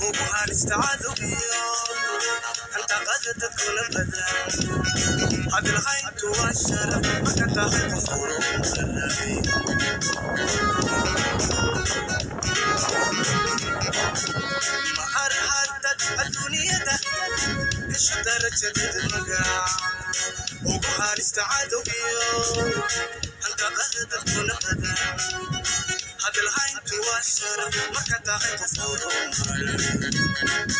وابوها نستعاذ بيوم انتقدت تكون البدر هذه الغيب والشرف ما كنت احب الظروف الربيع magac ugu halista cadowgiyo handaqada dadkuna badan hadalhayntu waa sharaf marka tahay qof horumaray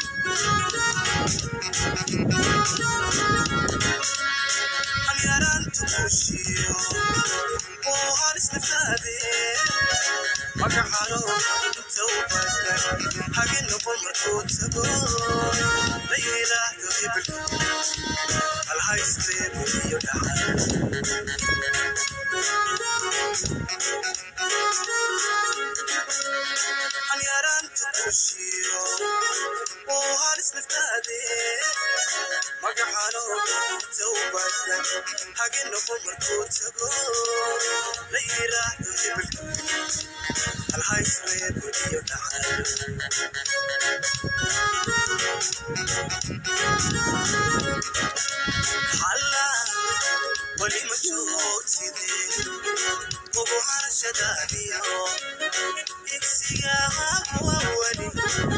halyaraantu kushiyo oo halis naftaade magaxalo inta u badan hagi noqon markuu tago la yiraahdo hebel halhaystee buliyo dhaxal halyaraantu kushiyo oo halis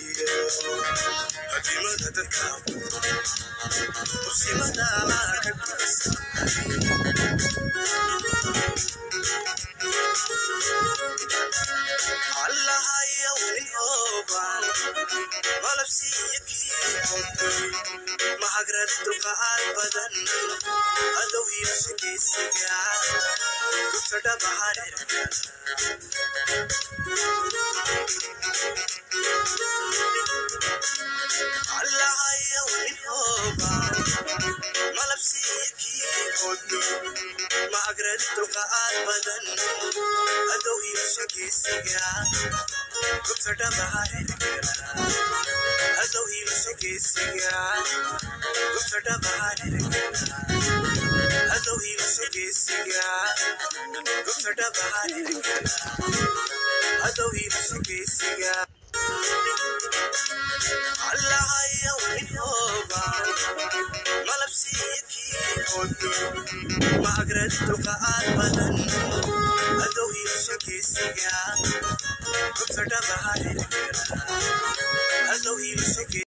hadimada dadka simada ka مهاجرتك قلبا أدوية شكي السجاع كنت بعرف على عيا ومن هوبا ملبسي كيبورد مهاجرتك قلبا أدوية شكي السجاع كنت بعرف أدوية usogezea utadabaririka ado ibusogezea utadabaririka ado ibusogezea allahayo inhoba malabsiyikiihodu maagrad duqa'aad badan ado ibusogezea utadabaririka